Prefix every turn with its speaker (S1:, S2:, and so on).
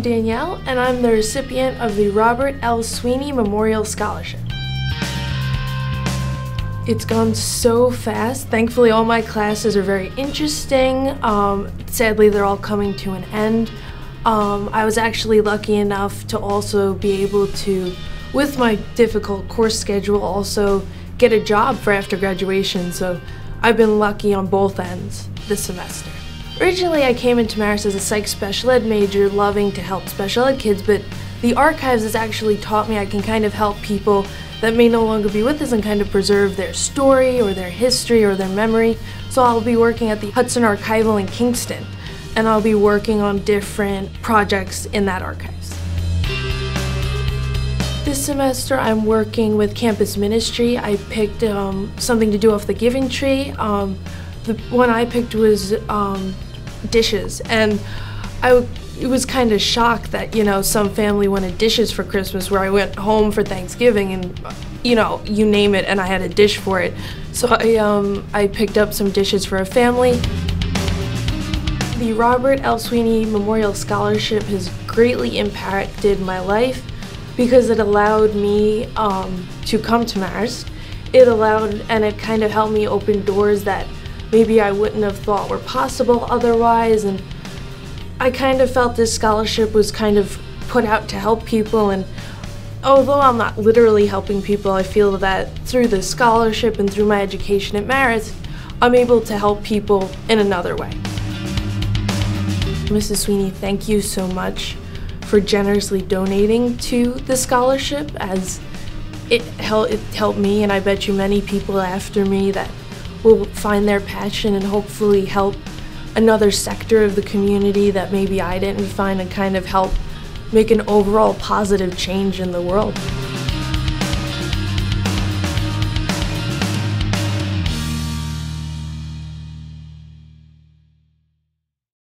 S1: Danielle, and I'm the recipient of the Robert L. Sweeney Memorial Scholarship. It's gone so fast. Thankfully, all my classes are very interesting. Um, sadly, they're all coming to an end. Um, I was actually lucky enough to also be able to, with my difficult course schedule, also get a job for after graduation. So I've been lucky on both ends this semester. Originally, I came into Marist as a psych special ed major, loving to help special ed kids, but the archives has actually taught me I can kind of help people that may no longer be with us and kind of preserve their story or their history or their memory. So I'll be working at the Hudson Archival in Kingston and I'll be working on different projects in that archives. This semester I'm working with campus ministry. I picked um, something to do off the giving tree. Um, the one I picked was um, dishes and I it was kind of shocked that you know some family wanted dishes for Christmas where I went home for Thanksgiving and you know you name it and I had a dish for it. So I um I picked up some dishes for a family. The Robert L. Sweeney Memorial Scholarship has greatly impacted my life because it allowed me um, to come to Marist. It allowed and it kind of helped me open doors that maybe I wouldn't have thought were possible otherwise and I kind of felt this scholarship was kind of put out to help people and although I'm not literally helping people, I feel that through the scholarship and through my education at Marist, I'm able to help people in another way. Mrs. Sweeney, thank you so much for generously donating to the scholarship as it, hel it helped me and I bet you many people after me that will find their passion and hopefully help another sector of the community that maybe I didn't find and kind of help make an overall positive change in the world.